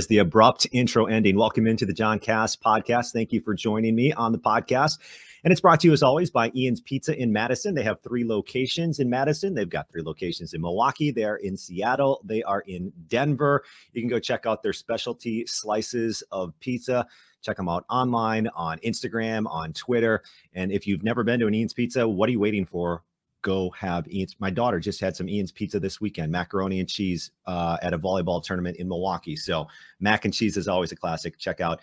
is, the abrupt intro ending. Welcome into the Joncast podcast. Thank you for joining me on the podcast. And it's brought to you, as always, by Ian's Pizza in Madison. They have three locations in Madison. They've got three locations in Milwaukee. They're in Seattle. They are in Denver. You can go check out their specialty slices of pizza. Check them out online, on Instagram, on Twitter. And if you've never been to an Ian's Pizza, what are you waiting for? Go have Ian's. My daughter just had some Ian's Pizza this weekend, macaroni and cheese uh, at a volleyball tournament in Milwaukee. So, mac and cheese is always a classic. Check out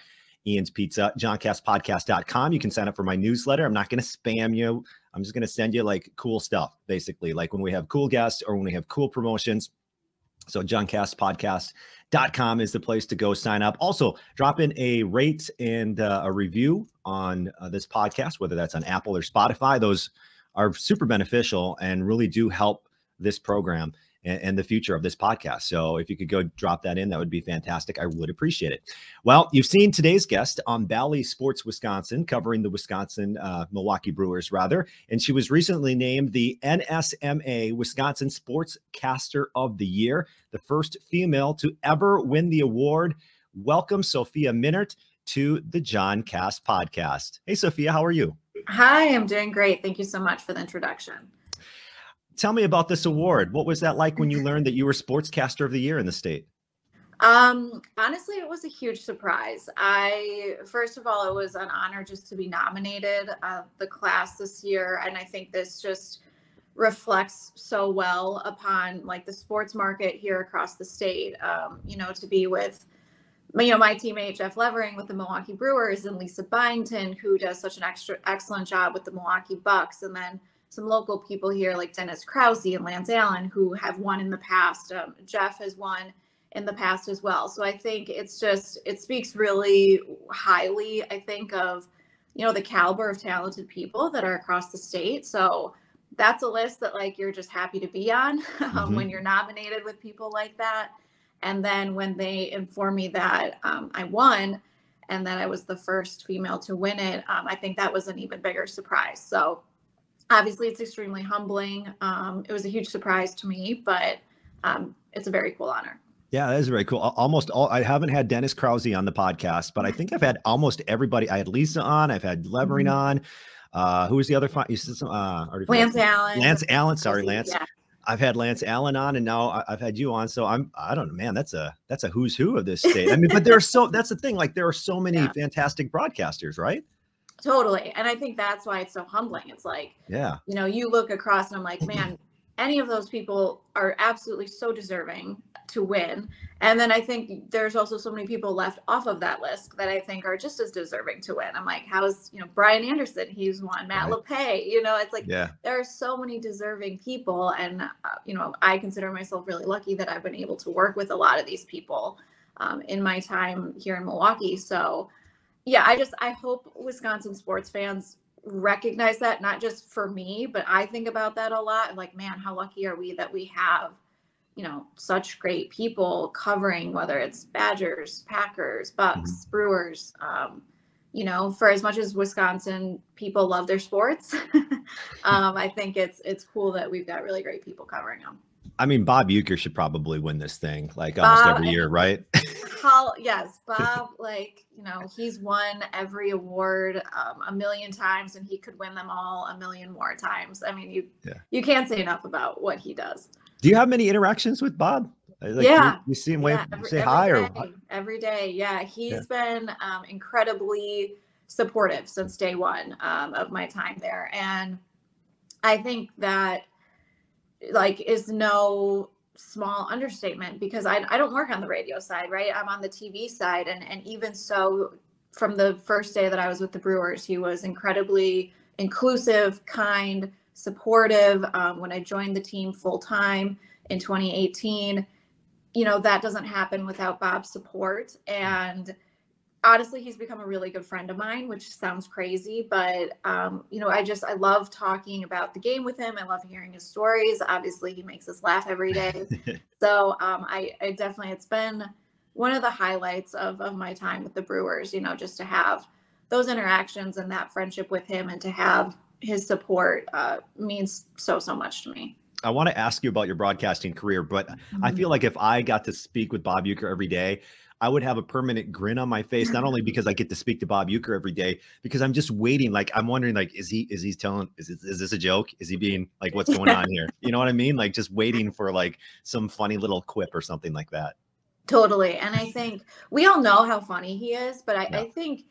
Ian's Pizza, joncastpodcast.com. You can sign up for my newsletter. I'm not going to spam you. I'm just going to send you like cool stuff, basically, like when we have cool guests or when we have cool promotions. So, joncastpodcast.com is the place to go sign up. Also, drop in a rate and uh, a review on uh, this podcast, whether that's on Apple or Spotify. Those are super beneficial and really do help this program and, and, the future of this podcast. So if you could go drop that in, that would be fantastic. I would appreciate it. Well, you've seen today's guest on Bally Sports Wisconsin, covering the Wisconsin uh, Milwaukee Brewers, rather. And she was recently named the NSMA Wisconsin Sportscaster of the Year, the first female to ever win the award. Welcome, Sophia Minnaert, to the Joncast podcast. Hey, Sophia, how are you? Hi, I'm doing great. Thank you so much for the introduction tell me about this award. What was that like when you learned that you were Sportscaster of the Year in the state? Um, honestly, it was a huge surprise. I, first of all, it was an honor just to be nominated uh, the class this year. And I think this just reflects so well upon like the sports market here across the state. Um, you know, to be with, you know, my teammate Jeff Levering with the Milwaukee Brewers and Lisa Byington, who does such an extra excellent job with the Milwaukee Bucks. And then some local people here like Dennis Krause and Lance Allen who have won in the past. Um, Jeff has won in the past as well. So I think it's just it speaks really highly. I think of you know the caliber of talented people that are across the state. So that's a list that like you're just happy to be on um, mm-hmm. when you're nominated with people like that. And then when they inform me that um, I won and that I was the first female to win it, um, I think that was an even bigger surprise. So obviously it's extremely humbling. Um, it was a huge surprise to me, but um, it's a very cool honor. Yeah, that is very cool. Almost all I haven't had Dennis Krause on the podcast, but I think I've had almost everybody. I had Lisa on, I've had Levering mm-hmm. on. Uh, who was the other? Fi- you said some, uh, Lance Allen. Lance Allen. Sorry, Lance. Yeah. I've had Lance Allen on, and now I've had you on. So I'm, I don't know, man. That's a that's a who's who of this state. I mean, but there are so that's the thing. Like there are so many yeah. fantastic broadcasters, right? Totally. And I think that's why it's so humbling. It's like, yeah, you know, you look across and I'm like, man, any of those people are absolutely so deserving to win. And then I think there's also so many people left off of that list that I think are just as deserving to win. I'm like, how's, you know, Brian Anderson, he's won, Matt right. Lepay, you know, it's like, yeah. there are so many deserving people. And, uh, you know, I consider myself really lucky that I've been able to work with a lot of these people um, in my time here in Milwaukee. So, yeah, I just I hope Wisconsin sports fans recognize that not just for me, but I think about that a lot. Like, man, how lucky are we that we have, you know, such great people covering whether it's Badgers, Packers, Bucks, mm-hmm. Brewers. Um, you know, for as much as Wisconsin people love their sports, um, I think it's it's cool that we've got really great people covering them. I mean, Bob Uecker should probably win this thing like almost Bob, every year, right? Call, yes, Bob. Like you know, he's won every award um, a million times, and he could win them all a million more times. I mean, you yeah. you can't say enough about what he does. Do you have many interactions with Bob? Like, yeah, you, you see him yeah, every, say hi day, or every day. Yeah, he's yeah. been um, incredibly supportive since day one um, of my time there, and I think that like is no small understatement because I, I don't work on the radio side, right? I'm on the TV side. And, and even so, from the first day that I was with the Brewers, he was incredibly inclusive, kind, supportive. Um, when I joined the team full time in 2018, you know, that doesn't happen without Bob's support. And honestly he's become a really good friend of mine which sounds crazy but um, you know i just i love talking about the game with him i love hearing his stories obviously he makes us laugh every day so um, I, I definitely it's been one of the highlights of, of my time with the brewers you know just to have those interactions and that friendship with him and to have his support uh, means so so much to me I want to ask you about your broadcasting career, but mm-hmm. I feel like if I got to speak with Bob Uecker every day, I would have a permanent grin on my face, not only because I get to speak to Bob Uecker every day, because I'm just waiting. Like I'm wondering, like, is he is he telling is this, is this a joke? Is he being like, what's going on here? You know what I mean? Like just waiting for like some funny little quip or something like that. Totally. And I think we all know how funny he is, but I, yeah. I think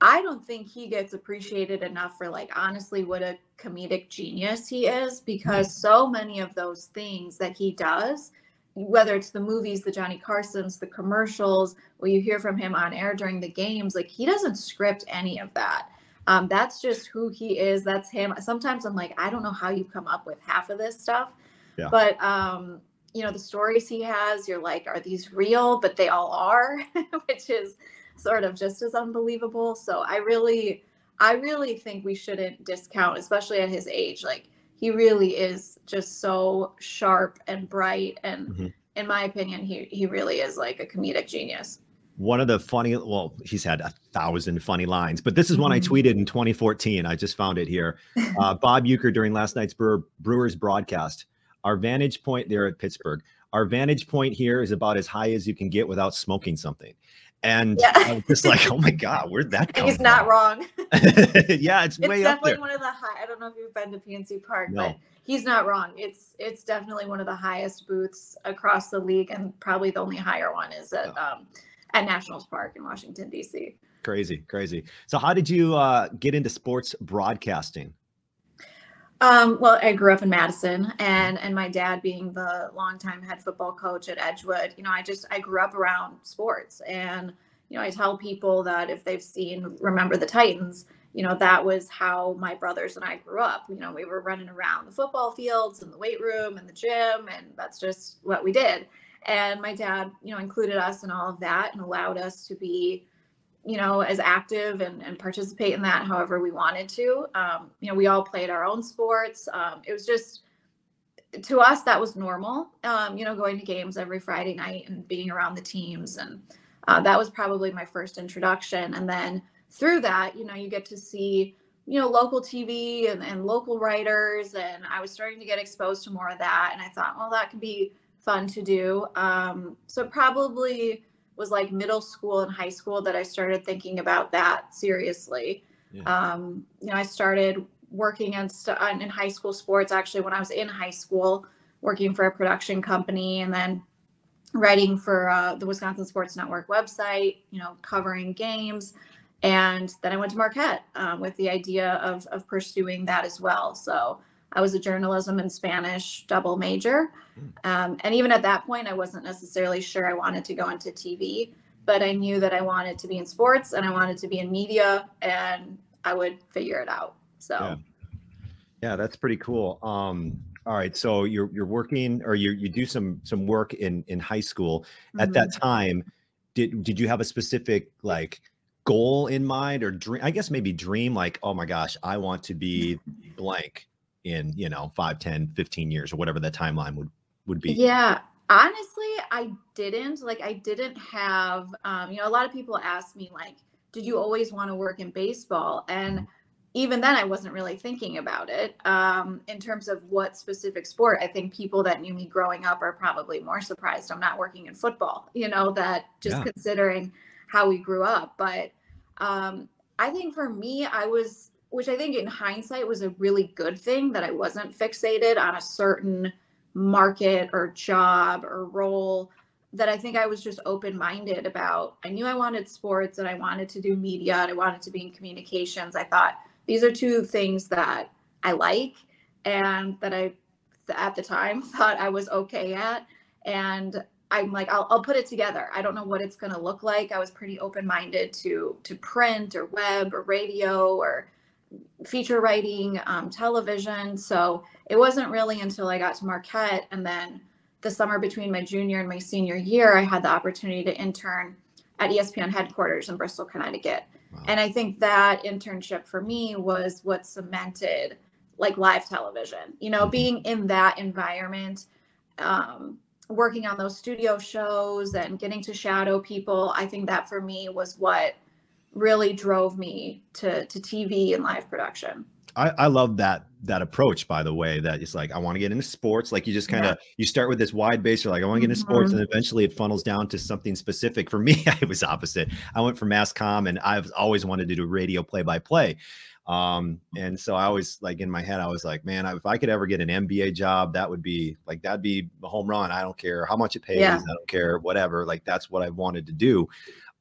I don't think he gets appreciated enough for like honestly what a comedic genius he is because so many of those things that he does whether it's the movies, the Johnny Carsons, the commercials, or you hear from him on air during the games, like he doesn't script any of that. Um, that's just who he is. That's him. Sometimes I'm like, I don't know how you come up with half of this stuff. Yeah. But um, you know, the stories he has, you're like, are these real? But they all are, which is sort of just as unbelievable. So I really, I really think we shouldn't discount, especially at his age, like he really is just so sharp and bright. And mm-hmm. in my opinion he he really is like a comedic genius. One of the funny well he's had a thousand funny lines but this is one mm-hmm. i tweeted in 2014 i just found it here. Uh, bob Uecker during last night's Brewer, brewers broadcast. Our vantage point there at pittsburgh. Our vantage point here is about as high as you can get without smoking something and yeah. I was just like, oh my God, where'd that come He's not wrong. yeah, it's, it's way up there. definitely one of the high. I don't know if you've been to PNC Park, no. but he's not wrong. It's it's definitely one of the highest booths across the league, and probably the only higher one is at oh. um, at Nationals Park in Washington D.C. Crazy, crazy. So, how did you uh, get into sports broadcasting? Um, well, I grew up in Madison, and and my dad being the longtime head football coach at Edgewood, you know, I just I grew up around sports, and you know, I tell people that if they've seen Remember the Titans, you know, that was how my brothers and I grew up. You know, we were running around the football fields and the weight room and the gym, and that's just what we did. And my dad, you know, included us in all of that and allowed us to be you know, as active and, and participate in that however we wanted to. Um, you know, we all played our own sports. Um, it was just, to us, that was normal, um, you know, going to games every Friday night and being around the teams. And uh, that was probably my first introduction. And then through that, you know, you get to see, you know, local TV and, and local writers. And I was starting to get exposed to more of that. And I thought, well, that could be fun to do. Um, so probably, was like middle school and high school that I started thinking about that seriously. Yeah. Um, you know, I started working in, st- in high school sports actually when I was in high school, working for a production company and then writing for uh, the Wisconsin Sports Network website, you know, covering games. And then I went to Marquette um, with the idea of, of pursuing that as well. So I was a journalism and Spanish double major. Hmm. Um, and even at that point, I wasn't necessarily sure I wanted to go into TV, but I knew that I wanted to be in sports and I wanted to be in media and I would figure it out. So, yeah, yeah that's pretty cool. Um, all right, so you're you're working or you you do some some work in in high school. Mm-hmm. At that mm-hmm. time, did did you have a specific like goal in mind or dream? I guess maybe dream like, oh my gosh, I want to be blank in you know 5 10 15 years or whatever that timeline would would be yeah honestly i didn't like i didn't have um, you know a lot of people ask me like did you always want to work in baseball and mm-hmm. even then i wasn't really thinking about it um, in terms of what specific sport i think people that knew me growing up are probably more surprised i'm not working in football you know that just yeah. considering how we grew up but um, i think for me i was which I think in hindsight was a really good thing that I wasn't fixated on a certain market or job or role that I think I was just open minded about. I knew I wanted sports and I wanted to do media and I wanted to be in communications. I thought these are two things that I like and that I at the time thought I was okay at. And I'm like, I'll, I'll put it together. I don't know what it's going to look like. I was pretty open minded to to print or web or radio or feature writing, um, television. So it wasn't really until I got to Marquette and then the summer between my junior and my senior year, I had the opportunity to intern at ESPN headquarters in Bristol, Connecticut. Wow. And I think that internship for me was what cemented like live television, you know, mm-hmm. being in that environment, um, working on those studio shows and getting to shadow people. I think that for me was what really drove me to to TV and live production. I, I love that that approach, by the way, that it's like I want to get into sports. Like you just kind of yeah. you start with this wide base, you're like, I want to get into mm-hmm. sports, and eventually it funnels down to something specific. For me, I was opposite. I went for mass com and I've always wanted to do radio play by play. Um, and so I always like in my head, I was like, man, if I could ever get an NBA job, that would be like that'd be a home run. I don't care how much it pays, yeah. I don't care, whatever. Like that's what I wanted to do.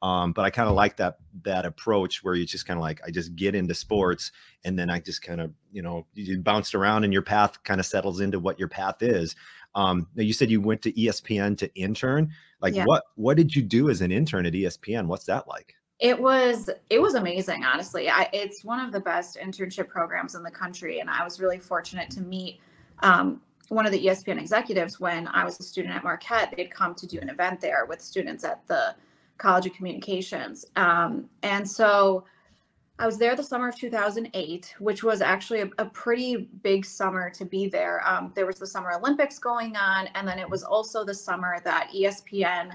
Um, but I kind of like that that approach where you just kind of like I just get into sports and then I just kind of you know you bounced around and your path kind of settles into what your path is. Um, you said you went to ESPN to intern. Like yeah. what what did you do as an intern at ESPN? What's that like? It was it was amazing, honestly. I, it's one of the best internship programs in the country, and I was really fortunate to meet um, one of the ESPN executives when I was a student at Marquette. They'd come to do an event there with students at the College of Communications. Um, and so I was there the summer of 2008, which was actually a, a pretty big summer to be there. Um, there was the Summer Olympics going on, and then it was also the summer that ESPN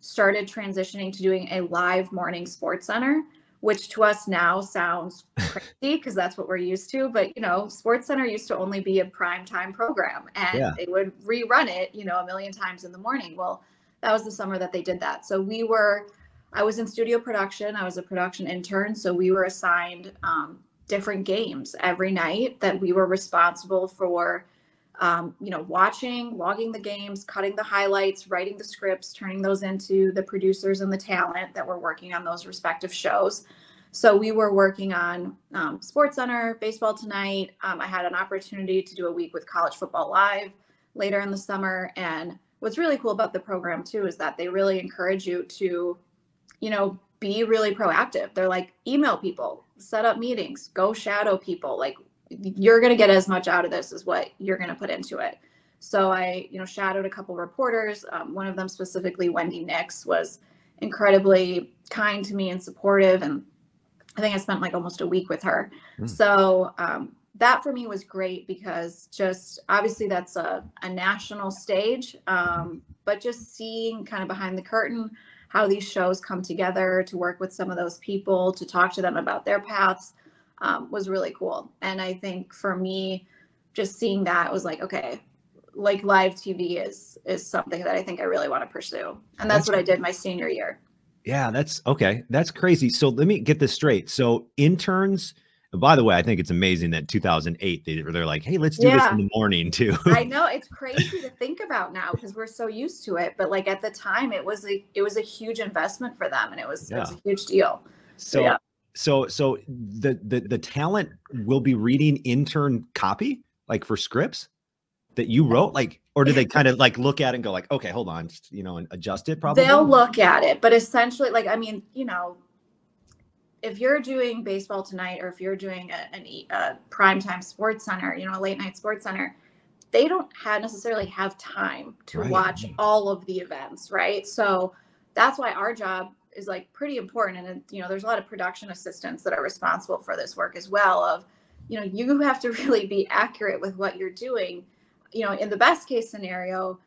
started transitioning to doing a live morning sports center which to us now sounds crazy because that's what we're used to. But you know, Sports Center used to only be a prime time program, and yeah. they would rerun it, you know, a million times in the morning. Well, that was the summer that they did that. So we were, I was in studio production. I was a production intern. So we were assigned um, different games every night that we were responsible for, um, you know, watching, logging the games, cutting the highlights, writing the scripts, turning those into the producers and the talent that were working on those respective shows. So we were working on um, Sports Center, Baseball Tonight. Um, I had an opportunity to do a week with College Football Live later in the summer, and what's really cool about the program too is that they really encourage you to, you know, be really proactive. They're like, email people, set up meetings, go shadow people. Like you're going to get as much out of this as what you're going to put into it. So I, you know, shadowed a couple reporters. Um, one of them specifically, Wendy Nix, was incredibly kind to me and supportive. And I think I spent like almost a week with her. Mm. So um, that for me was great because just obviously that's a, a national stage um, but just seeing kind of behind the curtain how these shows come together to work with some of those people to talk to them about their paths um, was really cool. And i think for me just seeing that was like okay like live tv is is something that i think i really want to pursue. And that's, that's what i did my senior year. Yeah that's okay that's crazy. So let me get this straight. So interns by the way, I think it's amazing that 2008 they, they're like, hey, let's do yeah. this in the morning too. I know it's crazy to think about now because we're so used to it, but like at the time, it was a it was a huge investment for them, and it was, yeah. it was a huge deal. So, so yeah. So so the the the talent will be reading intern copy like for scripts that you wrote like or do they kind of like look at it and go like okay hold on you know and adjust it probably they'll look at it but essentially like i mean you know if you're doing baseball tonight or if you're doing a, a, a primetime sports center, you know, a late night sports center, they don't have necessarily have time to right. watch all of the events, right? So that's why our job is like pretty important. And you know, there's a lot of production assistants that are responsible for this work as well. Of you know, you have to really be accurate with what you're doing. You know, in the best case scenario,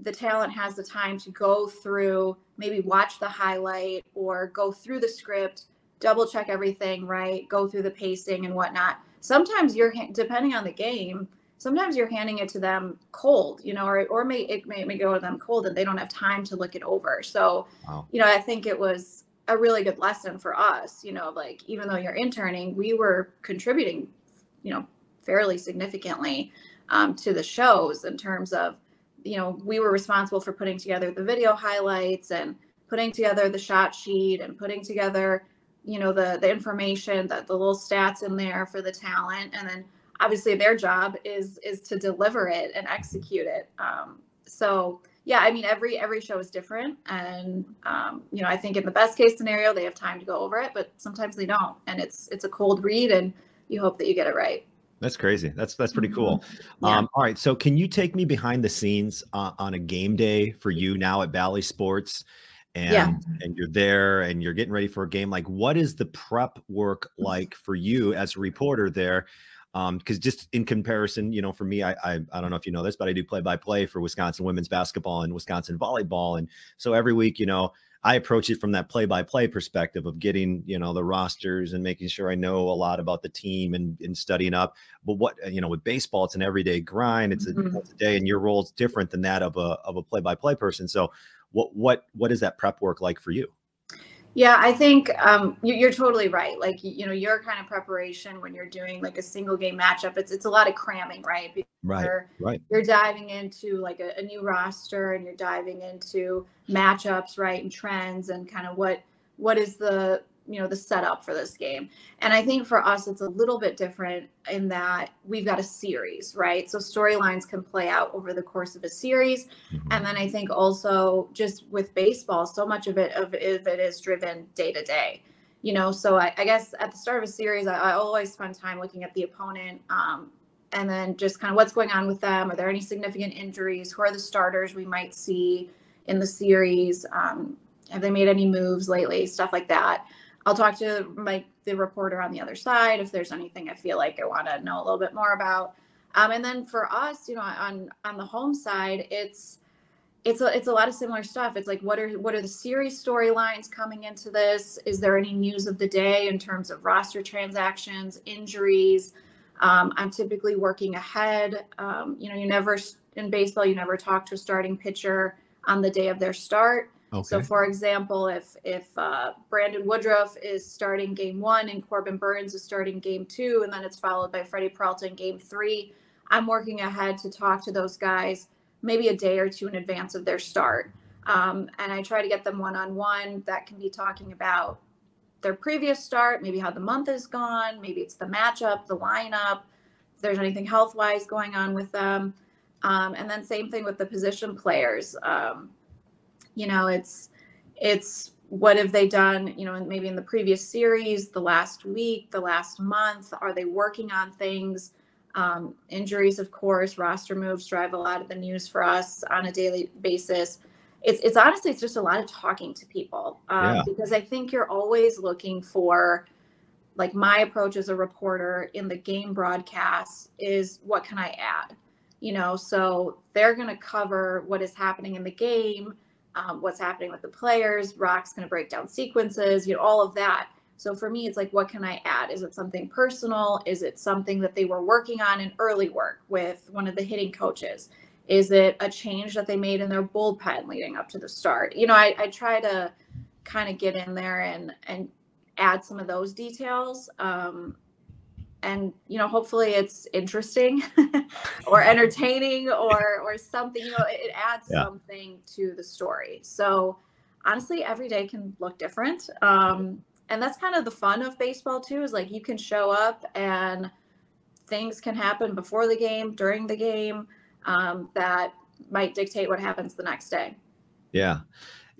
the talent has the time to go through, maybe watch the highlight or go through the script double check everything, right? Go through the pacing and whatnot. Sometimes you're depending on the game. Sometimes you're handing it to them cold, you know, or or may it may, may go to them cold and they don't have time to look it over. So, wow. you know, I think it was a really good lesson for us. You know, like even though you're interning, we were contributing, you know, fairly significantly um, to the shows in terms of, you know, we were responsible for putting together the video highlights and putting together the shot sheet and putting together you know the the information that the little stats in there for the talent and then obviously their job is is to deliver it and execute it um, so yeah i mean every every show is different and um, you know i think in the best case scenario they have time to go over it but sometimes they don't and it's it's a cold read and you hope that you get it right that's crazy. That's that's pretty cool. Mm-hmm. Yeah. Um, all right, so can you take me behind the scenes uh, on a game day for you now at Bally Sports? And yeah. and you're there and you're getting ready for a game like what is the prep work mm. like for you as a reporter there um because just in comparison you know for me I, I i don't know if you know this but i do play by play for wisconsin women's basketball and wisconsin volleyball and so every week you know I approach it from that play by play perspective of getting, you know, the rosters and making sure I know a lot about the team and, and studying up. But what, you know, with baseball, it's an everyday grind. It's a, mm-hmm. it's a day and your role is different than that of a, of a play by play person. So what, what, what is that prep work like for you? Yeah, I think um, you're totally right. Like you know, your kind of preparation when you're doing like a single game matchup, it's it's a lot of cramming, right? Because right. You're, right. You're diving into like a, a, new roster, and you're diving into matchups, right, and trends, and kind of what what is the you know the setup for this game. And i think for us it's a little bit different in that we've got a series right? So storylines can play out over the course of a series. Mm-hmm. and then i think also just with baseball so much of it of it is driven day to day you know? So I, I, guess at the start of a series I, I, always spend time looking at the opponent um, and then just kind of what's going on with them. Are there any significant injuries? Who are the starters we might see in the series? Um, have they made any moves lately? Stuff like that I'll talk to my the reporter on the other side if there's anything I feel like I want to know a little bit more about. Um, and then for us, you know, on on the home side, it's it's a it's a lot of similar stuff. It's like what are what are the series storylines coming into this? Is there any news of the day in terms of roster transactions, injuries? Um, I'm typically working ahead. Um, you know, you never in baseball, you never talk to a starting pitcher on the day of their start. Okay. So, for example, if if uh, Brandon Woodruff is starting game one and Corbin Burnes is starting game two, and then it's followed by Freddie Peralta in game three, I'm working ahead to talk to those guys maybe a day or two in advance of their start. Um, and I try to get them one on one. That can be talking about their previous start, maybe how the month has gone, maybe it's the matchup, the lineup, if there's anything health wise going on with them. Um, and then same thing with the position players. Um, you know it's it's what have they done you know maybe in the previous series the last week the last month are they working on things? Um, injuries of course roster moves drive a lot of the news for us on a daily basis. It's, it's honestly it's just a lot of talking to people um, yeah. because i think you're always looking for like my approach as a reporter in the game broadcast is what can i add? You know so they're going to cover what is happening in the game um, what's happening with the players. Rock's going to break down sequences, you know, all of that. So for me, it's like, what can I add? Is it something personal? Is it something that they were working on in early work with one of the hitting coaches? Is it a change that they made in their bullpen leading up to the start? You know, I, I try to kind of get in there and and add some of those details. Um, and you know hopefully it's interesting or entertaining or or something you know it, it adds yeah. something to the story. So honestly every day can look different um and that's kind of the fun of baseball too is like you can show up and things can happen before the game during the game um, that might dictate what happens the next day. Yeah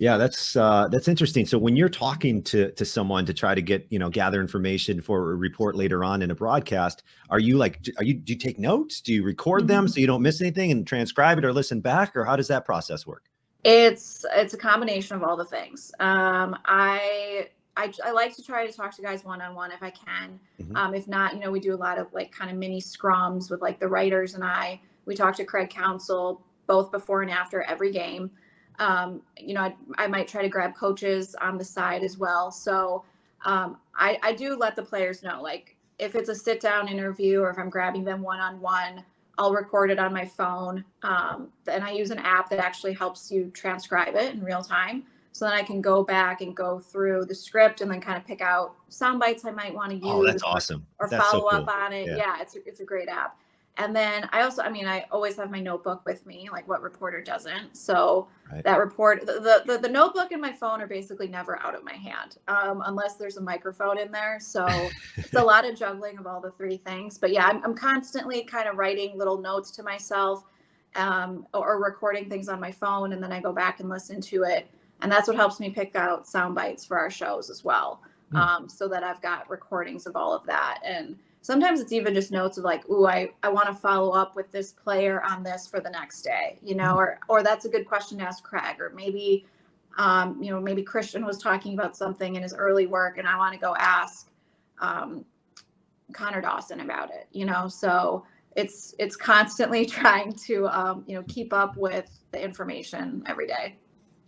yeah, that's uh, that's interesting. So when you're talking to to someone to try to get you know gather information for a report later on in a broadcast, are you like are you do you take notes? Do you record mm-hmm. them so you don't miss anything and transcribe it or listen back, or how does that process work? It's it's a combination of all the things. Um, I I, I like to try to talk to guys one on one if I can. Mm-hmm. Um, if not, you know, we do a lot of like kind of mini scrums with like the writers and I. We talk to Craig Counsell both before and after every game um, you know, I, I, might try to grab coaches on the side as well. So um, I, I do let the players know, like if it's a sit down interview or if I'm grabbing them one on one, I'll record it on my phone. Um, and I use an app that actually helps you transcribe it in real time. So then I can go back and go through the script and then kind of pick out sound bites I might want to use. Oh, that's awesome. Or, that's follow so cool. up on it. Yeah. yeah, it's, it's a great app. And then I also, I mean, I always have my notebook with me, like what reporter doesn't. So right. that report, the, the, the notebook and my phone are basically never out of my hand, um, unless there's a microphone in there. So it's a lot of juggling of all the three things. But yeah, I'm, I'm constantly kind of writing little notes to myself um, or, or recording things on my phone, and then I go back and listen to it. And that's what helps me pick out sound bites for our shows as well, mm. um, so that I've got recordings of all of that and sometimes it's even just notes of like, ooh, I, I want to follow up with this player on this for the next day, you know, or or that's a good question to ask Craig, or maybe um, you know, maybe Christian was talking about something in his early work and I want to go ask um, Connor Dawson about it, you know. So it's it's constantly trying to um, you know keep up with the information every day.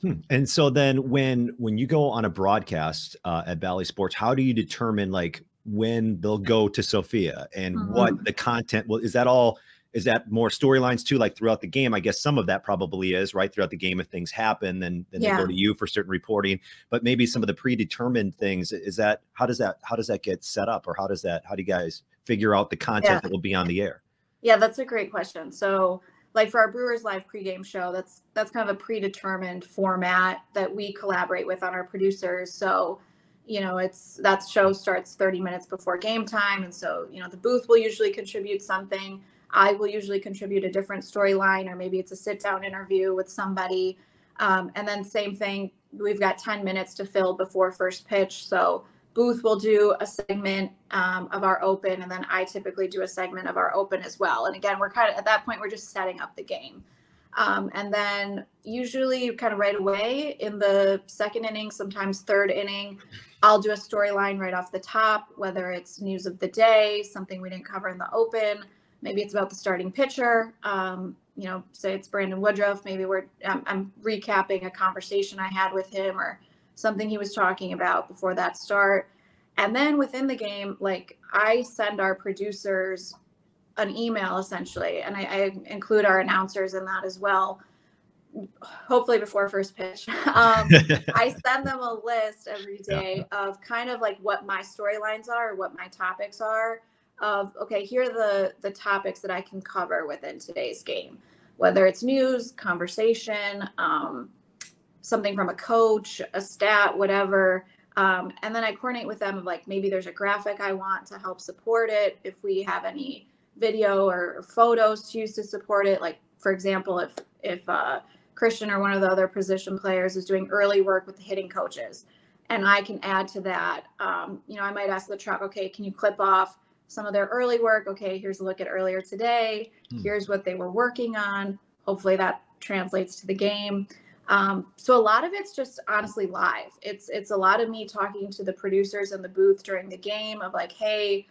Hmm. And so then when when you go on a broadcast uh, at Bally Sports, how do you determine like when they'll go to Sophia and mm-hmm. what the content well is that all is that more storylines too like throughout the game i guess some of that probably is right throughout the game if things happen then then yeah. they go to you for certain reporting but maybe some of the predetermined things is that how does that how does that get set up or how does that how do you guys figure out the content yeah. that will be on the air yeah that's a great question so like for our brewers live pregame show that's that's kind of a predetermined format that we collaborate with on our producers so you know it's that show starts 30 minutes before game time and so you know the booth will usually contribute something I will usually contribute a different storyline, or maybe it's a sit down interview with somebody. Um, and then, same thing, we've got 10 minutes to fill before first pitch. So, Booth will do a segment um, of our open, and then I typically do a segment of our open as well. And again, we're kind of at that point, we're just setting up the game. Um, and then, usually, kind of right away in the second inning, sometimes third inning, I'll do a storyline right off the top, whether it's news of the day, something we didn't cover in the open maybe it's about the starting pitcher. Um, you know, say it's Brandon Woodruff. Maybe we're I'm, I'm, recapping a conversation I had with him or something he was talking about before that start. And then within the game, like I send our producers an email essentially, and I, I include our announcers in that as well. Hopefully before first pitch, um, I send them a list every day yeah. of kind of like what my storylines are, what my topics are, of okay here are the the topics that i can cover within today's game. Whether it's news conversation um, something from a coach a stat whatever um, and then i coordinate with them of like maybe there's a graphic i want to help support it. If we have any video or photos to use to support it like for example if if uh, christian or one of the other position players is doing early work with the hitting coaches and i can add to that um, you know i might ask the truck okay can you clip off some of their early work. Okay, here's a look at earlier today. Hmm. Here's what they were working on. Hopefully that translates to the game. Um, so a lot of it's just honestly live. It's it's a lot of me talking to the producers in the booth during the game of like, hey,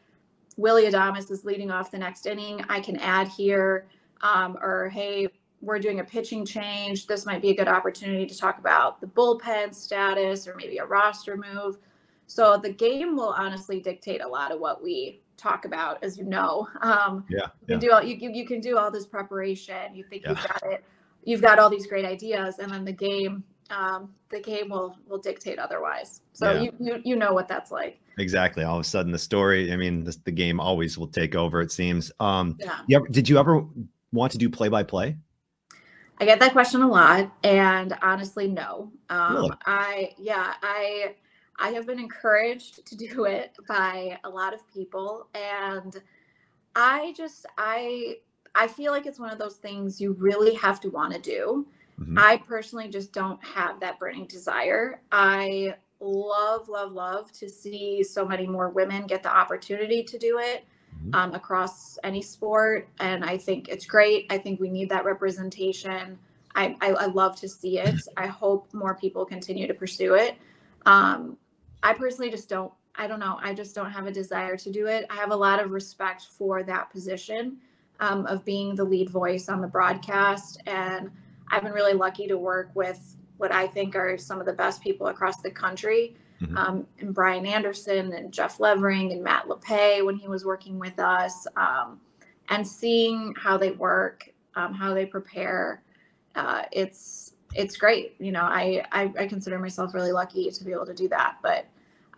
Willie Adames is leading off the next inning. I can add here, um, or hey, we're doing a pitching change. This might be a good opportunity to talk about the bullpen status or maybe a roster move. So the game will honestly dictate a lot of what we talk about, as you know. Um, yeah, you can do all you, you can do all this preparation. You think yeah. you've got it. You've got all these great ideas, and then the game, um, the game will will dictate otherwise. So yeah. you, you you know what that's like. Exactly. All of a sudden, the story. I mean, the game always will take over. It seems. Um, yeah. You ever, did you ever want to do play by play? I get that question a lot, and honestly, no. Um, really? I yeah, I I have been encouraged to do it by a lot of people and I just I I feel like it's one of those things you really have to want to do. Mm-hmm. I personally just don't have that burning desire. I love love love to see so many more women get the opportunity to do it mm-hmm. um, across any sport and I think it's great. I think we need that representation. I, I, I love to see it. I hope more people continue to pursue it. Um, I personally just don't, I don't know, I just don't have a desire to do it. I have a lot of respect for that position um, of being the lead voice on the broadcast. And I've been really lucky to work with what I think are some of the best people across the country. Mm-hmm. Um, and Brian Anderson and Jeff Levering and Matt Lepay when he was working with us, um, and seeing how they work, um, how they prepare. Uh, it's it's great. You know, I, I, I consider myself really lucky to be able to do that. But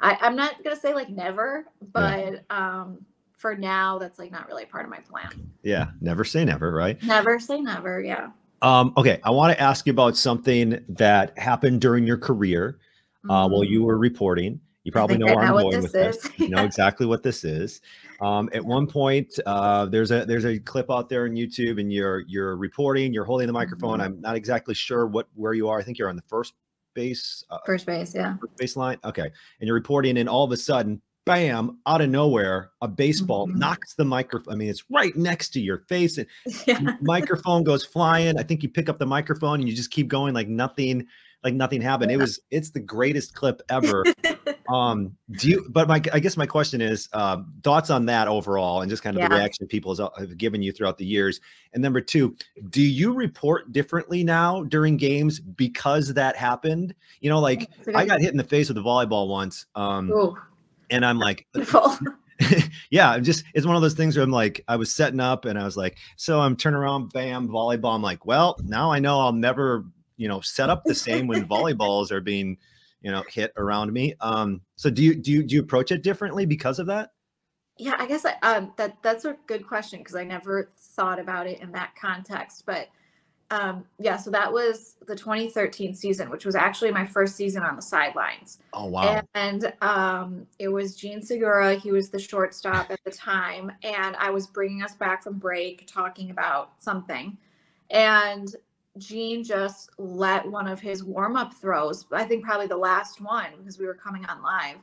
I, I'm not gonna say like never, but yeah. um for now that's like not really part of my plan. Yeah, never say never, right? Never say never, yeah. Um, okay, I want to ask you about something that happened during your career uh, while you were reporting. You probably know where I'm going with this. this. you know exactly what this is. Um, at one point, uh, there's a there's a clip out there on YouTube, and you're you're reporting. You're holding the microphone. Mm-hmm. I'm not exactly sure what where you are. I think you're on the first base. Uh, first base, yeah. First baseline. Okay, and you're reporting, and all of a sudden, bam, out of nowhere, a baseball mm-hmm. knocks the microphone. I mean, it's right next to your face, and yeah. microphone goes flying. I think you pick up the microphone and you just keep going like nothing like nothing happened. It was it's the greatest clip ever. um, do you? But my I guess my question is uh, thoughts on that overall, and just kind of Yeah. the reaction people have given you throughout the years. And number two, do you report differently now during games because that happened? You know, like I got hit in the face with a volleyball once, um, Ooh, and I'm like, yeah, I'm just it's one of those things where I'm like, I was setting up and I was like, so I'm turning around, bam, volleyball. I'm like, well, now I know I'll never, you know, set up the same when volleyballs are being, you know, hit around me. Um, so do you do you do you approach it differently because of that? Yeah, I guess I, um, that that's a good question because I never thought about it in that context. But um, yeah, so that was the 2013 season, which was actually my first season on the sidelines. Oh wow. And um, it was Jean Segura. He was the shortstop at the time. And I was bringing us back from break talking about something. And Jean just let one of his warm up throws, I think probably the last one because we were coming on live,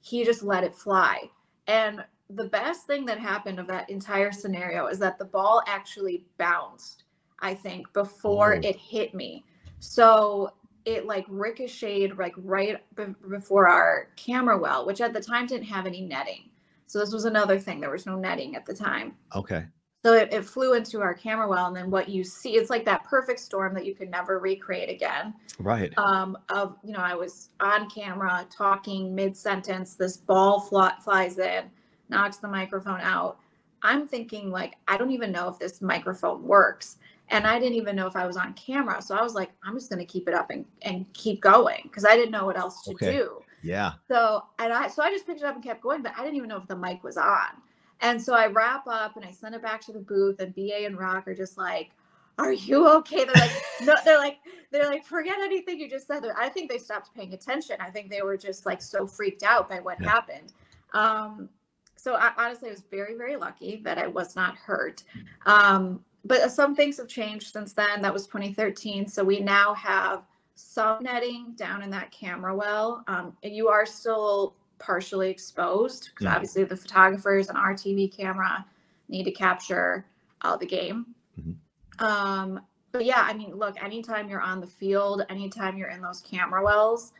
he just let it fly. And the best thing that happened of that entire scenario is that the ball actually bounced, I think, before Oh. it hit me. So it like ricocheted like right be- before our camera well, which at the time didn't have any netting. So this was another thing. There was no netting at the time. Okay. So it, it flew into our camera well, and then what you see, it's like that perfect storm that you could never recreate again. Right. Um, of you know, I was on camera talking mid sentence. This ball fly, flies in, knocks the microphone out. I'm thinking like I don't even know if this microphone works, and I didn't even know if I was on camera. So I was like, I'm just going to keep it up and and keep going because I didn't know what else to Okay. do. Yeah. So and I so I just picked it up and kept going, but I didn't even know if the mic was on. And so I wrap up and I send it back to the booth, and BA and Rock are just like, "Are you okay?" They're like, "No." They're like, "They're like, forget anything you just said." I think they stopped paying attention. I think they were just like so freaked out by what Yeah. happened. Um, so I, honestly, I was very, very lucky that I was not hurt. Um, but some things have changed since then. That was 2013. So we now have some netting down in that camera well. Um, and you are still partially exposed because Mhm. obviously the photographers and our TV camera need to capture uh, the game. Mhm. Um, but yeah, I mean, look, anytime you're on the field, anytime you're in those camera wells,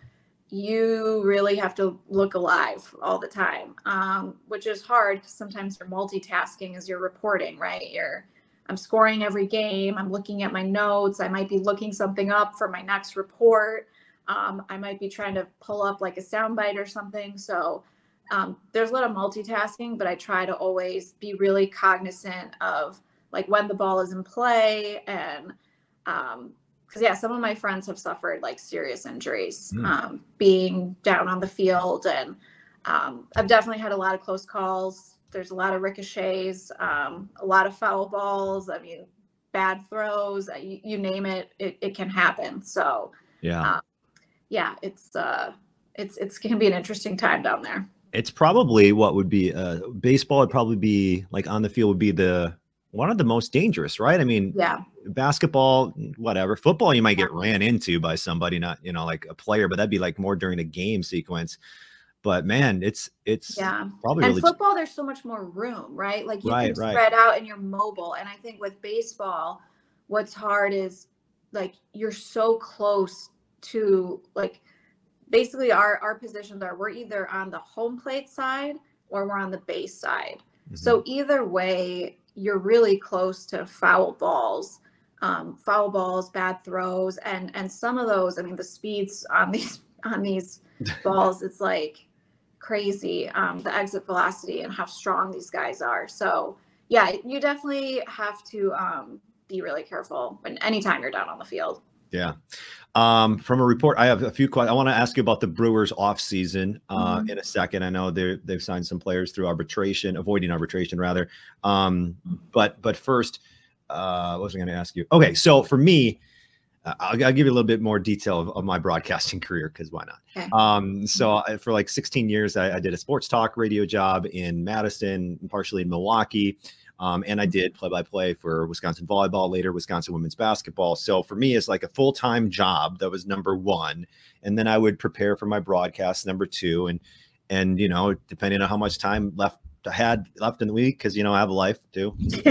you really have to look alive all the time, um, which is hard because sometimes you're multitasking as you're reporting, right? You're I'm scoring every game. I'm looking at my notes. I might be looking something up for my next report. Um, I might be trying to pull up like a soundbite or something. So um, there's a lot of multitasking, but I try to always be really cognizant of like when the ball is in play and um, because yeah, some of my friends have suffered like serious injuries Mm. um, being down on the field, and um, I've definitely had a lot of close calls. There's a lot of ricochets, um, a lot of foul balls. I mean, bad throws. You, you name it, it, it can happen. So Yeah. Yeah, it's uh, it's it's gonna be an interesting time down there. It's probably what would be uh baseball would probably be like on the field would be the one of the most dangerous, right? I mean, Yeah, basketball, whatever. Football, you might get ran into by somebody, not you know, like a player, but that'd be like more during a game sequence. But man, it's it's yeah. probably and really football there's so much more room right like you Right, can right. spread out and you're mobile and i think with baseball what's hard is like you're so close to like basically our our positions are we're either on the home plate side or we're on the base side. Mhm. so either way you're really close to foul balls um, foul balls bad throws and and some of those i mean the speeds on these on these balls it's like crazy um, the exit velocity and how strong these guys are. So yeah you definitely have to um, be really careful when anytime you're down on the field Yeah. Um, from a report, I have a few questions. I want to ask you about the Brewers off season uh, Mhm. in a second. I know they they've signed some players through arbitration, avoiding arbitration rather. Um, but but first, uh, what was I going to ask you? Okay, so for me, uh, I'll, I'll give you a little bit more detail of, of my broadcasting career because why not? Okay. Um, so I, for like 16 years, I, I did a sports talk radio job in Madison, partially in Milwaukee. Um, and I did play by play for Wisconsin volleyball, later Wisconsin women's basketball. So for me, it's like a full time job. That was number one. And then I would prepare for my broadcast, number two. And, and, you know, depending on how much time left I had left in the week, because, you know, I have a life too. Wait,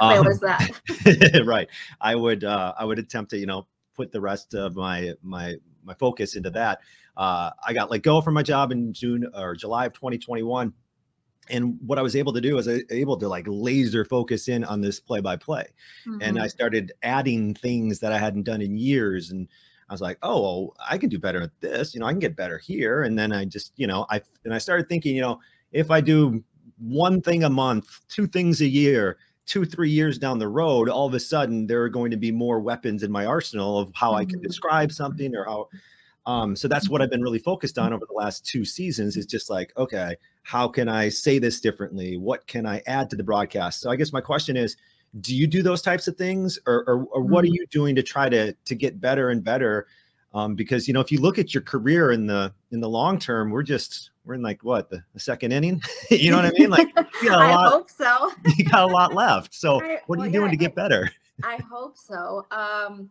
Um, that right. I would, uh, I would attempt to, you know, put the rest of my, my, my focus into that. Uh, I got let go from my job in June or July of 2021 and what I was able to do is I was able to like laser focus in on this play by play. And I Mhm. started adding things that I hadn't done in years. And I was like, oh, well, I can do better at this. You know, I can get better here. And then I just, you know, I, and I started thinking, you know, if I do one thing a month, two things a year, two, three years down the road, all of a sudden there are going to be more weapons in my arsenal of how I can Mhm. describe something or how, um, so that's what I've been really focused on over the last two seasons is just like, okay, how can I say this differently? What can I add to the broadcast? So I guess my question is, do you do those types of things or, or, or what are Mhm. you doing to try to, to get better and better? Um, because, you know, if you look at your career in the, in the long term, we're just, we're in like what the, the second inning, you know what I mean? Like you got a I lot, hope so. you got a lot left. So I- what are well, you doing yeah, to get better? I hope so. Um,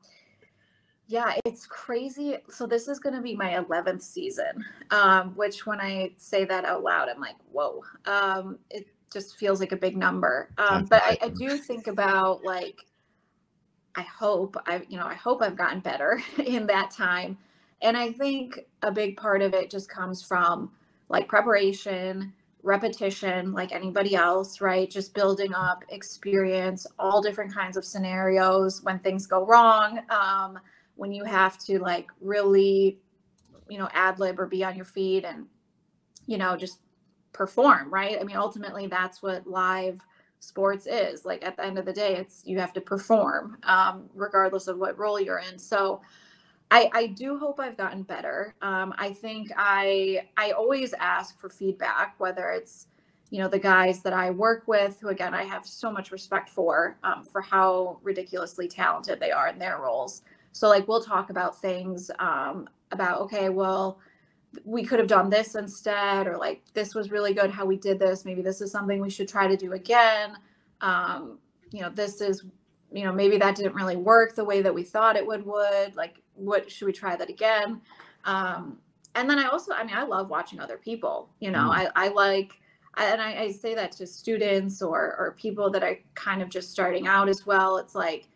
yeah, it's crazy. So this is going to be my 11th season, um, which when I say that out loud, I'm like, whoa. Um, it just feels like a big number. Um, but I, I do think about like, I hope I, you know, I hope I've gotten better in that time. And I think a big part of it just comes from like preparation, repetition, like anybody else, right? Just building up experience, all different kinds of scenarios when things go wrong, um, when you have to like really, you know, ad lib or be on your feet and, you know, just perform, right? I mean, ultimately, that's what live sports is. Like at the end of the day, it's you have to perform, um, regardless of what role you're in. So, I, I do hope I've gotten better. Um, I think I I always ask for feedback, whether it's you know the guys that I work with, who again I have so much respect for, um, for how ridiculously talented they are in their roles. So like we'll talk about things um, about okay, well we could have done this instead, or like this was really good how we did this. Maybe this is something we should try to do again. Um, you know, this is you know maybe that didn't really work the way that we thought it would would like what should we try that again um and then i also i mean i love watching other people you know Mm. i i like I, and I, I say that to students or or people that are kind of just starting out as well it's like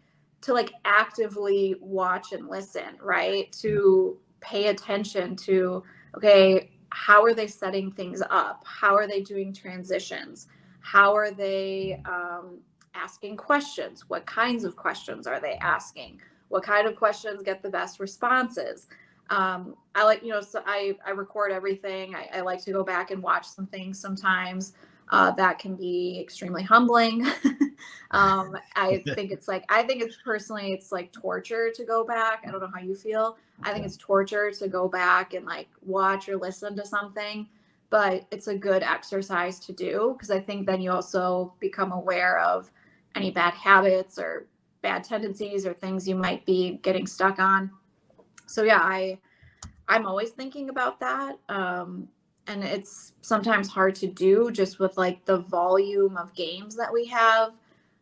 to like actively watch and listen right? To pay attention to okay how are they setting things up? How are they doing transitions? How are they um, asking questions? What kinds of questions are they asking? What kind of questions get the best responses? Um, i like you know so i i record everything. I, I like to go back and watch some things sometimes uh, that can be extremely humbling. Um, i think it's like i think it's personally it's like torture to go back. I don't know how you feel. I think it's torture to go back and like watch or listen to something but it's a good exercise to do because i think then you also become aware of any bad habits or bad tendencies or things you might be getting stuck on. So yeah i i'm always thinking about that um and it's sometimes hard to do just with like the volume of games that we have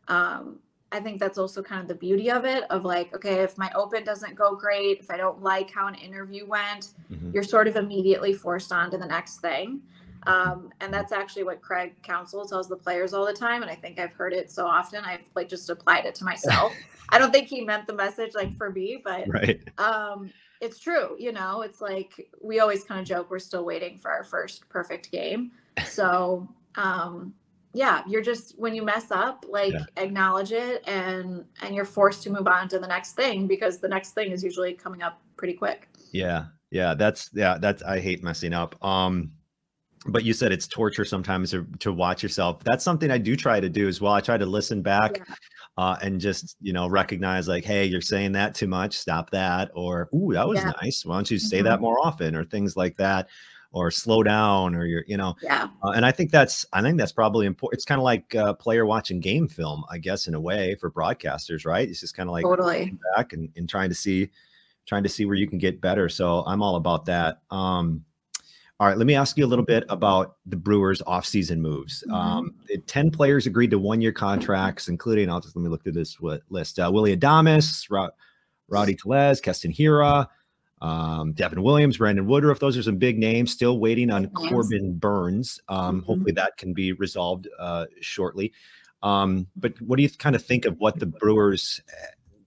um i think that's also kind of the beauty of it of like okay if my open doesn't go great if i don't like how an interview went Mhm. you're sort of immediately forced on to the next thing. Um, and that's actually what Craig Counsell tells the players all the time. And I think I've heard it so often, I've like just applied it to myself. I don't think he meant the message like for me, but Right. um, it's true. You know, it's like we always kind of joke we're still waiting for our first perfect game. So, um, yeah, you're just when you mess up, like Yeah. acknowledge it and and you're forced to move on to the next thing because the next thing is usually coming up pretty quick. Yeah. Yeah. That's, yeah, that's, I hate messing up. Um, but you said it's torture sometimes to, to watch yourself. That's something I do try to do as well. I try to listen back Yeah. Uh, and just, you know, recognize like, hey, you're saying that too much. Stop that. Or, ooh, that was Yeah. nice. Why don't you say that more often? Or things like that. Or slow down. Or you're, you know, Yeah. uh, and I think that's, I think that's probably important. It's kind of like a player watching game film, I guess, in a way for broadcasters, right? It's just kind of like Totally. back and, and trying to see, trying to see where you can get better. So I'm all about that. Um, all right, let me ask you a little bit about the Brewers offseason moves. Mhm. Um, 10 players agreed to one year contracts, including, I'll just let me look through this list uh, Willy Adames, Ra- Rowdy Tellez, Keston Hiura, um, Devin Williams, Brandon Woodruff. Those are some big names still waiting on names. Corbin Burnes. Um, Mhm. Hopefully that can be resolved uh, shortly. Um, but what do you kind of think of what the Brewers?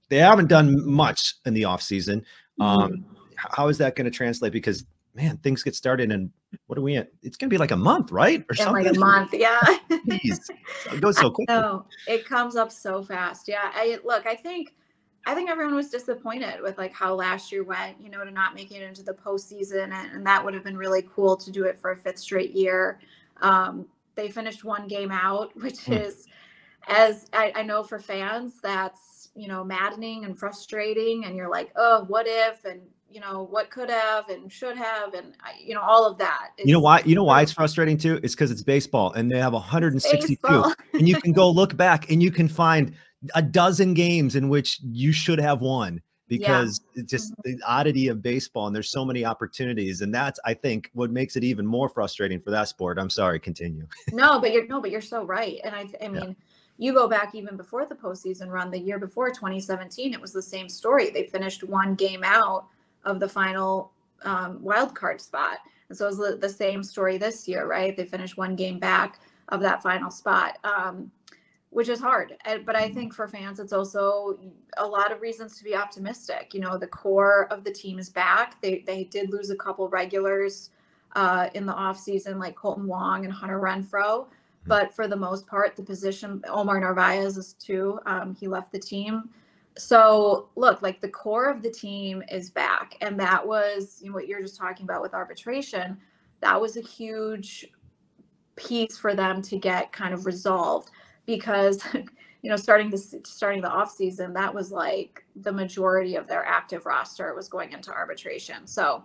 They haven't done much in the offseason. Um, Mhm. how is that going to translate? Because man, things get started and what are we at? It's going to be like a month, right? Or something. like a month. Yeah. it goes so quick. No, it comes up so fast. Yeah. I look, I think, I think everyone was disappointed with like how last year went, you know, to not making it into the postseason. And, and that would have been really cool to do it for a fifth straight year. Um, they finished one game out, which hmm. is, as I, I know for fans, that's, you know, maddening and frustrating. And you're like, oh, what if? And you know what could have and should have and you know all of that it's, you know why you know why it's frustrating too it's because it's baseball and they have 162 and you can go look back and you can find a dozen games in which you should have won because yeah. it's just mm-hmm. the oddity of baseball and there's so many opportunities and that's i think what makes it even more frustrating for that sport i'm sorry continue no but you're no but you're so right and i i mean yeah. you go back even before the postseason run the year before 2017 it was the same story they finished one game out of the final um, wild card spot. And so it was the, same story this year, right? They finished one game back of that final spot, um, which is hard. But I think for fans, it's also a lot of reasons to be optimistic. You know, the core of the team is back. They they did lose a couple regulars uh, in the offseason, like Kolten Wong and Hunter Renfroe. Hmm. But for the most part, the position Omar Narvaez is too. Um, he left the team so look like the core of the team is back and that was you know, what you're just talking about with arbitration that was a huge piece for them to get kind of resolved because you know starting this starting the off season that was like the majority of their active roster was going into arbitration. So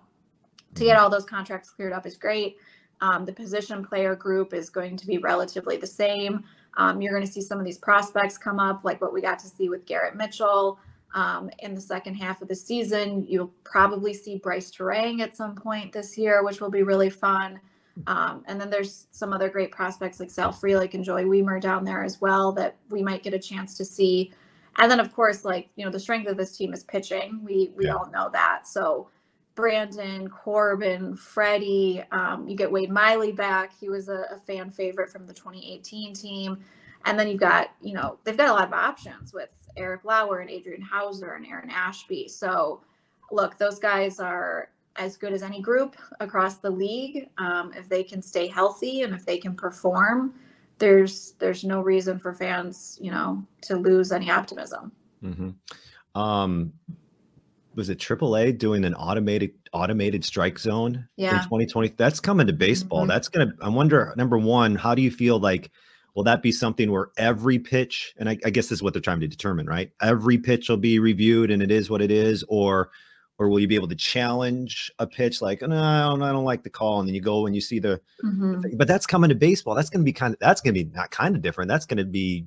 to get mm-hmm. all those contracts cleared up is great. Um, the position player group is going to be relatively the same um, you're going to see some of these prospects come up, like what we got to see with Garrett Mitchell um, in the second half of the season. You'll probably see Brice Turang at some point this year, which will be really fun. Um, and then there's some other great prospects like Sal Frelick and Joey Wiemer down there as well that we might get a chance to see. And then of course, like you know, the strength of this team is pitching. We we yeah. all know that. So Brandon, Corbin, Freddie. Um, you get Wade Miley back. He was a, a, fan favorite from the 2018 team. And then you've got, you know, they've got a lot of options with Eric Lauer and Adrian Houser and Aaron Ashby. So, look, those guys are as good as any group across the league. Um, if they can stay healthy and if they can perform, there's there's no reason for fans, you know, to lose any optimism. Mm-hmm. Um, was it AAA doing an automated automated strike zone yeah. in 2020? That's coming to baseball. Mm-hmm. That's gonna. I wonder. Number one, how do you feel like? Will that be something where every pitch, and I, I guess this is what they're trying to determine, right? Every pitch will be reviewed, and it is what it is, or or will you be able to challenge a pitch like no I don't, I don't like the call and then you go and you see the, mm-hmm. but that's coming to baseball that's going to be kind of that's going to be not kind of different that's going to be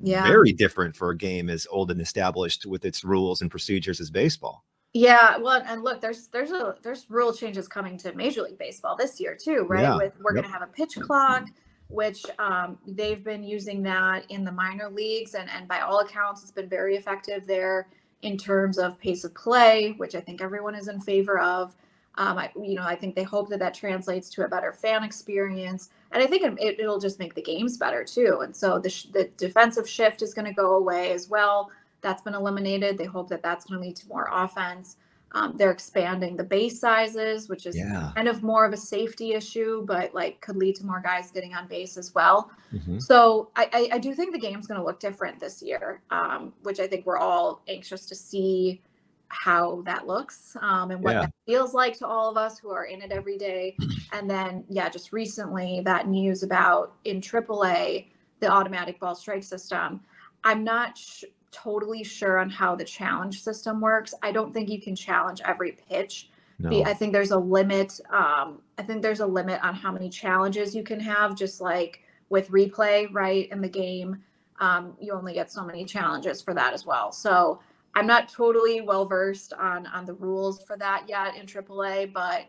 yeah. very different for a game as old and established with its rules and procedures as baseball. Yeah, well, and look, there's there's a there's rule changes coming to Major League Baseball this year too, right? Yeah. With we're yep. going to have a pitch clock, which um, they've been using that in the minor leagues, and and by all accounts, it's been very effective there in terms of pace of play, which I think everyone is in favor of. Um, I, you know, I think they hope that that translates to a better fan experience, and I think it, will just make the games better too. And so the, sh- the defensive shift is going to go away as well. That's been eliminated. They hope that that's going to lead to more offense. Um, they're expanding the base sizes, which is yeah. kind of more of a safety issue, but like could lead to more guys getting on base as well. Mm-hmm. So I, I, I, do think the game's going to look different this year, um, which I think we're all anxious to see how that looks um, and what yeah. that feels like to all of us who are in it every day. And then, yeah, just recently that news about in AAA, the automatic ball strike system. I'm not sh- totally sure on how the challenge system works. I don't think you can challenge every pitch. No. I think there's a limit. Um, I think there's a limit on how many challenges you can have, just like with replay, right? In the game, um, you only get so many challenges for that as well. So I'm not totally well versed on on the rules for that yet in AAA, but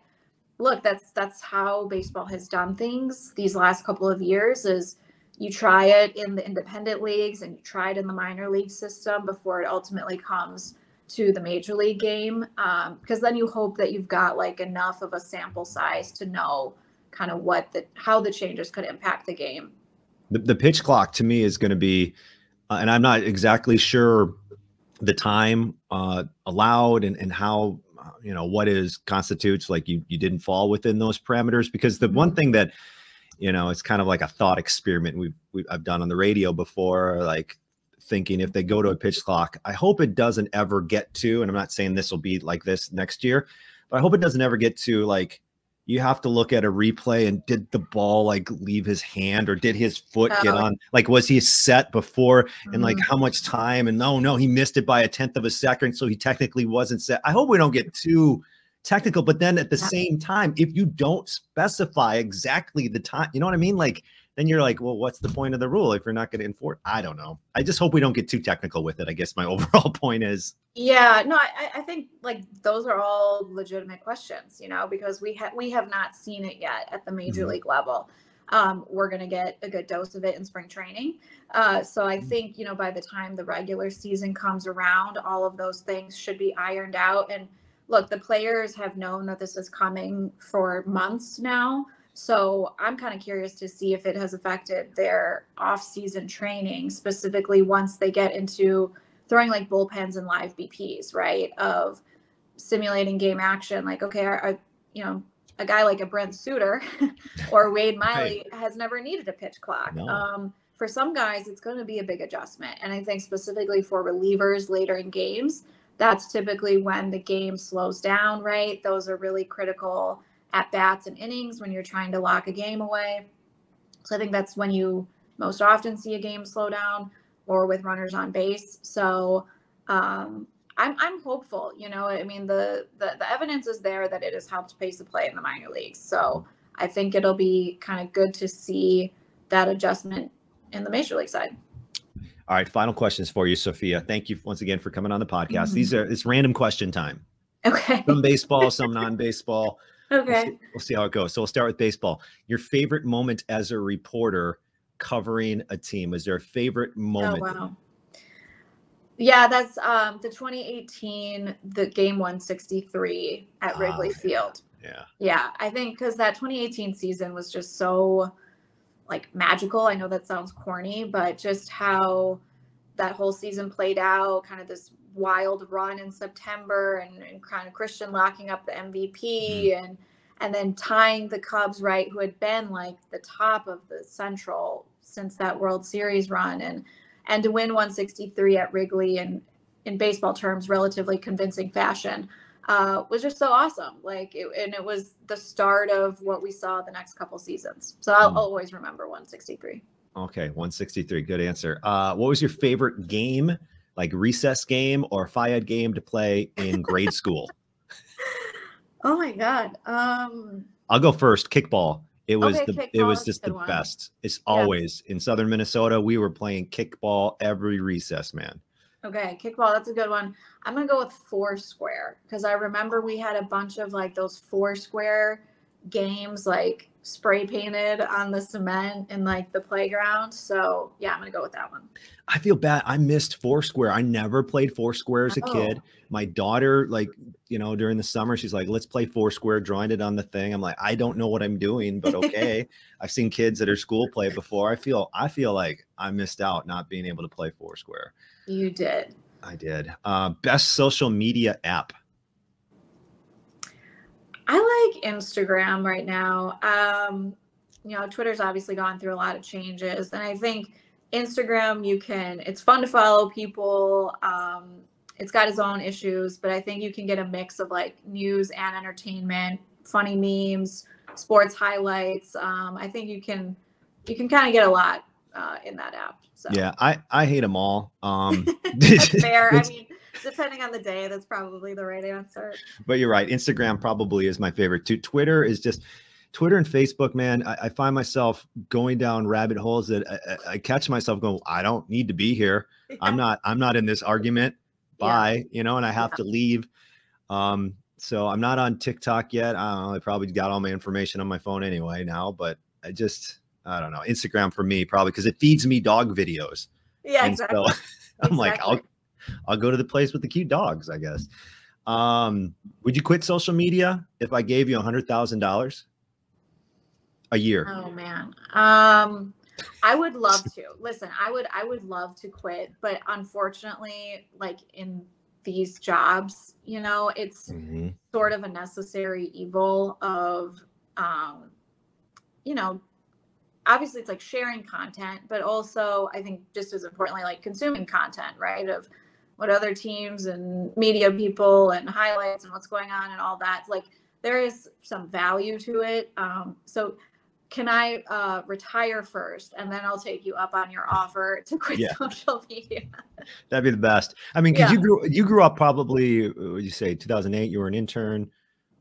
look, that's that's how baseball has done things these last couple of years. Is you try it in the independent leagues and you try it in the minor league system before it ultimately comes to the major league game, um, because then you hope that you've got like enough of a sample size to know kind of what the how the changes could impact the game. The, the pitch clock to me is going to be, uh, and I'm not exactly sure the time uh, allowed and, and how you know what is constitutes like you you didn't fall within those parameters because the Mm-hmm. one thing that you know it's kind of like a thought experiment we've, we've i've done on the radio before like thinking if they go to a pitch clock i hope it doesn't ever get to and i'm not saying this will be like this next year but i hope it doesn't ever get to like you have to look at a replay and did the ball like leave his hand or did his foot get Oh. on like was he set before and like Mhm. how much time and no no he missed it by a tenth of a second so he technically wasn't set i hope we don't get too technical but then at the Yeah. same time if you don't specify exactly the time you know what i mean like then you're like well what's the point of the rule if you're not going to enforce i don't know i just hope we don't get too technical with it i guess my overall point is Yeah, no, I, I- think like those are all legitimate questions, you know, because we have we have not seen it yet at the major Mhm. league level. Um, we're gonna get a good dose of it in spring training. Uh, so I Mhm. think you know by the time the regular season comes around, all of those things should be ironed out. And look, the players have known that this is coming for months now. So I'm kind of curious to see if it has affected their off-season training, specifically once they get into throwing like bullpens and live BPs, right? Of simulating game action. Like, okay, are, are you know, a guy like a Brent Suter or Wade Miley has never needed a pitch clock. No. Um, for some guys, it's going to be a big adjustment. And I think specifically for relievers later in games, that's typically when the game slows down, right? Those are really critical at bats and innings when you're trying to lock a game away. So I think that's when you most often see a game slow down or with runners on base. So um, I'm I'm hopeful. You know, I mean the, the the evidence is there that it has helped pace the play in the minor leagues. So I think it'll be kind of good to see that adjustment in the major league side. all right final questions for you sophia thank you once again for coming on the podcast Mhm. these are it's random question time Okay. some baseball some non-baseball We'll Okay. see, we'll see how it goes. So we'll start with baseball. Your favorite moment as a reporter covering a team? Is there a favorite moment? Oh moment? wow. Yeah, that's um the 2018 the game 163 at Ah, Wrigley yeah. Field. Yeah. Yeah, I think because that 2018 season was just so like magical. I know that sounds corny, but just how that whole season played out, kind of this wild run in September, and, and kind of Christian locking up the MVP, and and then tying the Cubs, right, who had been like the top of the Central since that World Series run, and and to win 163 at Wrigley and in baseball terms, relatively convincing fashion uh, was just so awesome. Like, it, and it was the start of what we saw the next couple seasons. So I'll Mm. always remember 163. Okay. 163. Good answer. Uh, what was your favorite game, like recess game or FIAD game to play in grade school? Oh my God. Um, I'll go first. Kickball. It was Okay, the kickball, it was just the one. best. It's always in southern Minnesota. We were playing kickball every recess, man. okay, kickball. That's a good one. I'm gonna go with four square because I remember we had a bunch of like those four square games, like spray painted on the cement in like the playground. So yeah, I'm gonna go with that one. I feel bad. I missed Foursquare. I never played Foursquare as a Oh. kid. My daughter, like, you know, during the summer, she's like, let's play Foursquare, drawing it on the thing. I'm like, I don't know what I'm doing, but okay. I've seen kids at her school play before. I feel I feel like I missed out not being able to play Foursquare. You did. I did. Uh, best social media app. I like Instagram right now. Um, you know, Twitter's obviously gone through a lot of changes, and I think Instagram, you can. It's fun to follow people. Um, it's got its own issues, but I think you can get a mix of like news and entertainment, funny memes, sports highlights. Um, I think you can you can kind of get a lot uh, in that app. So Yeah, I I hate them all. Um, that's fair. I mean, depending on the day, that's probably the right answer. but you're right. Instagram probably is my favorite too. Twitter is just Twitter and Facebook, man. I, I find myself going down rabbit holes that I, I- catch myself going, I don't need to be here. I'm not. I'm not in this argument. Yeah. Bye. You know, and I have Yeah. to leave. Um, so I'm not on TikTok yet. I don't know. I probably got all my information on my phone anyway now, but I just I don't know. Instagram for me probably because it feeds me dog videos. Yeah, And exactly. so I'm like, I'll Exactly. I'll go to the place with the cute dogs, I guess. Um, would you quit social media if I gave you a hundred thousand dollars a year? Oh man. Um I would love to. Listen, I would I would love to quit, but unfortunately, like in these jobs. You know, it's Mhm. sort of a necessary evil of, um, you know, obviously it's like sharing content, but also I think just as importantly, like consuming content, right? Of what other teams and media people and highlights and what's going on and all that. Like there is some value to it. Um, so can I uh, retire first and then I'll take you up on your offer to quit Yeah. social media? That'd be the best. I mean, because Yeah. you grew you grew up probably what you say 2008? You were an intern,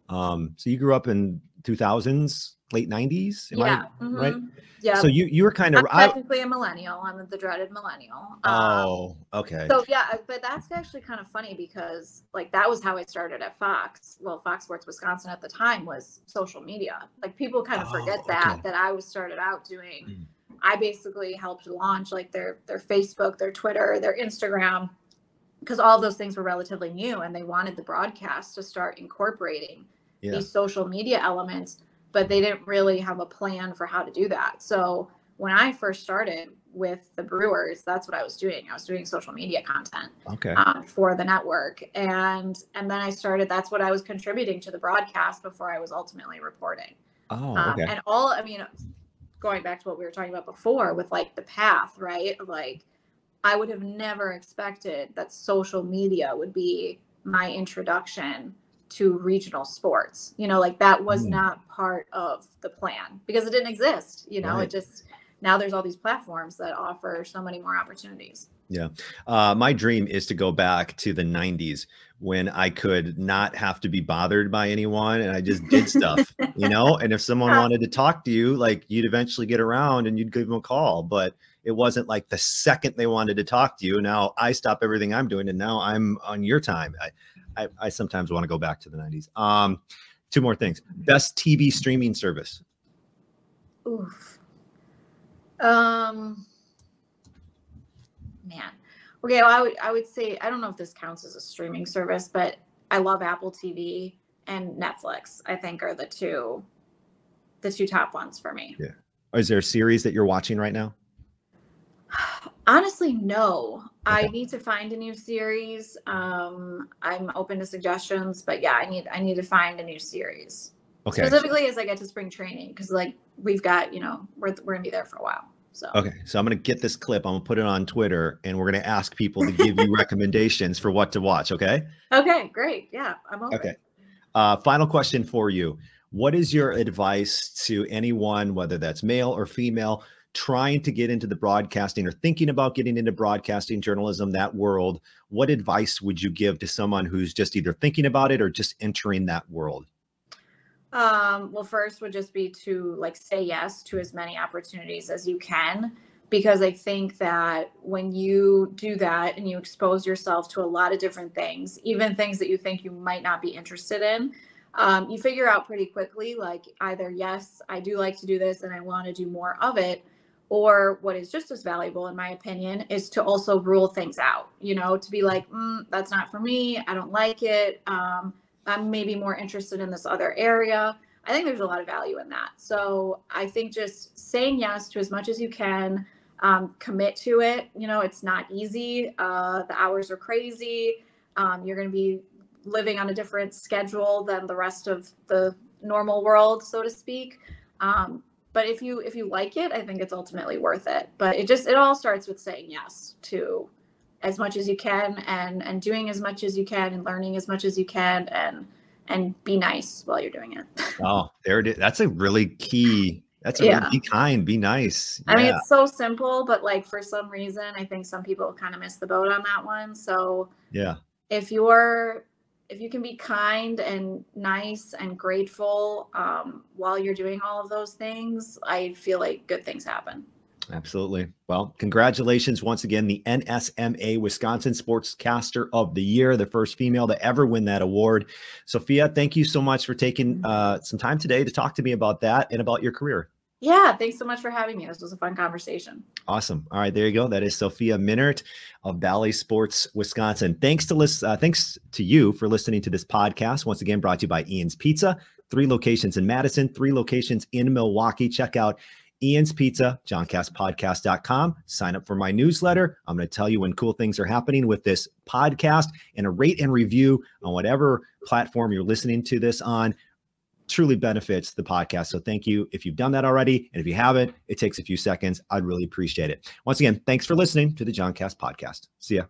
um, so you grew up in 2000s, late 90s. Am I- yeah. right? mhm, Yeah. So you you were kind I'm of. Technically a millennial. I'm the dreaded millennial. Um, oh, okay. So yeah, but that's actually kind of funny because like that was how I started at Fox. Well, Fox Sports Wisconsin at the time was social media. Like people kind of forget Oh, that okay. that I was started out doing. Mm. I basically helped launch like their their Facebook, their Twitter, their Instagram because all those things were relatively new and they wanted the broadcast to start incorporating yeah. these social media elements, but they didn't really have a plan for how to do that. So when I first started with the Brewers, that's what I was doing. I was doing social media content Okay. um, for the network, and and then I started. That's what I was contributing to the broadcast before I was ultimately reporting. Oh, Um, okay. And all, I mean, going back to what we were talking about before with like the path, right? Like, I would have never expected that social media would be my introduction to regional sports. You know, like that was Mm. not part of the plan because it didn't exist. You know, Right. it just, now there's all these platforms that offer so many more opportunities. Yeah. Uh, my dream is to go back to the 90s when I could not have to be bothered by anyone and I just did stuff, you know? And if someone Yeah. wanted to talk to you, like you'd eventually get around and you'd give them a call. But it wasn't like the second they wanted to talk to you. Now I stop everything I'm doing and now I'm on your time. I, I, I sometimes want to go back to the 90s. Um, two more things. Best TV streaming service. Oof. Um. Man. Okay. Well, I would I would say I don't know if this counts as a streaming service, but I love Apple TV and Netflix. I think are the two, the two top ones for me. Yeah. Is there a series that you're watching right now? Honestly, no. I need to find a new series. Um, I'm open to suggestions, but yeah, I need I need to find a new series Okay. specifically as I get to spring training because like we've got you know we're we're gonna be there for a while. So Okay, so I'm going to get this clip. I'm going to put it on Twitter, and we're going to ask people to give you recommendations for what to watch. Okay. okay, great. Yeah, I'm open. Okay. Uh, final question for you: What is your advice to anyone, whether that's male or female, trying to get into the broadcasting or thinking about getting into broadcasting journalism, that world? What advice would you give to someone who's just either thinking about it or just entering that world? Um, well, first would just be to like say yes to as many opportunities as you can, because I think that when you do that and you expose yourself to a lot of different things, even things that you think you might not be interested in, um, you figure out pretty quickly like either yes, I do like to do this and I want to do more of it, or what is just as valuable in my opinion is to also rule things out. You know, to be like, mm, that's not for me. I don't like it. Um, I'm maybe more interested in this other area. I think there's a lot of value in that. So I think just saying yes to as much as you can, um, commit to it. You know, it's not easy. Uh, the hours are crazy. Um, you're going to be living on a different schedule than the rest of the normal world, so to speak. Um, but if you if you like it, I think it's ultimately worth it. But it just it all starts with saying yes to as much as you can and and doing as much as you can and learning as much as you can and and be nice while you're doing it. Oh, there it is. That's a really key. That's a Yeah. really, be kind, be nice. I mean, it's so simple, but like for some reason, I think some people kind of miss the boat on that one. So yeah. if you're if you can be kind and nice and grateful um, while you're doing all of those things, I feel like good things happen. Absolutely. Well, congratulations once again, the NSMA Wisconsin Sportscaster of the Year, the first female to ever win that award. Sophia, thank you so much for taking uh, some time today to talk to me about that and about your career. Yeah, thanks so much for having me. This was a fun conversation. Awesome. All right, there you go. That is Sophia Minnaert of Bally Sports Wisconsin. Thanks to list, uh, thanks to you for listening to this podcast. Once again, brought to you by Ian's Pizza. Three locations in Madison, three locations in Milwaukee. Check out Ian's Pizza, joncastpodcast.com. Sign up for my newsletter. I'm going to tell you when cool things are happening with this podcast and a rate and review on whatever platform you're listening to this on truly benefits the podcast. So thank you if you've done that already. And if you haven't, it takes a few seconds. I'd really appreciate it. Once again, thanks for listening to the Joncast podcast. See ya.